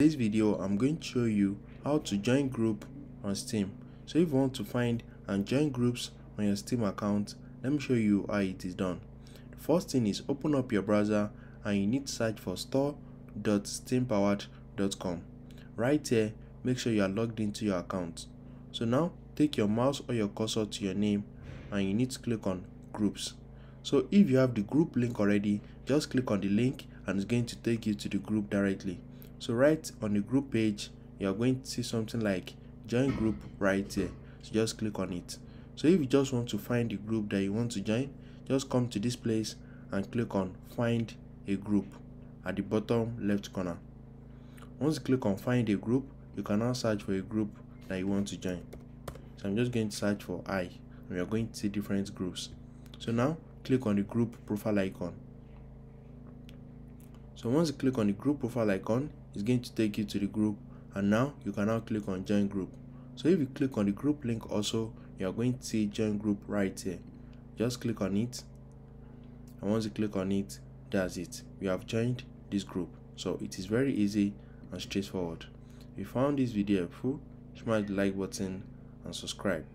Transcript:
this video i'm going to show you how to join group on steam. So if you want to find and join groups on your steam account let me show you how it is done. The first thing is open up your browser and you need to search for store.steampowered.com right here make sure you are logged into your account. So now take your mouse or your cursor to your name and you need to click on groups. So if you have the group link already just click on the link and it's going to take you to the group directly so right on the group page you are going to see something like join group right here. So just click on it. So if you just want to find the group that you want to join just come to this place and click on find a group at the bottom left corner. Once you click on find a group you can now search for a group that you want to join. So i'm just going to search for i. And we are going to see different groups. So now click on the group profile icon so once you click on the group profile icon it's going to take you to the group and now you can now click on join group. So if you click on the group link also you are going to see join group right here. Just click on it and once you click on it that's it. We have joined this group. So it is very easy and straightforward. If you found this video helpful smash the like button and subscribe